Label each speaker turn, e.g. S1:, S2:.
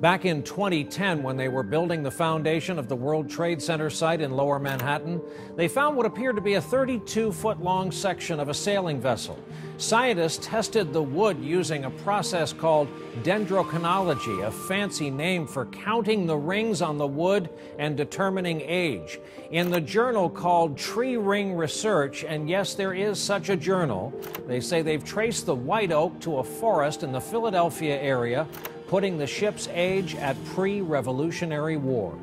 S1: Back in 2010, when they were building the foundation of the World Trade Center site in lower Manhattan, they found what appeared to be a 32 foot long section of a sailing vessel. Scientists tested the wood using a process called dendrochronology, a fancy name for counting the rings on the wood and determining age. In the journal called Tree Ring Research, and yes, there is such a journal, they say they've traced the white oak to a forest in the Philadelphia area putting the ship's age at pre Revolutionary War.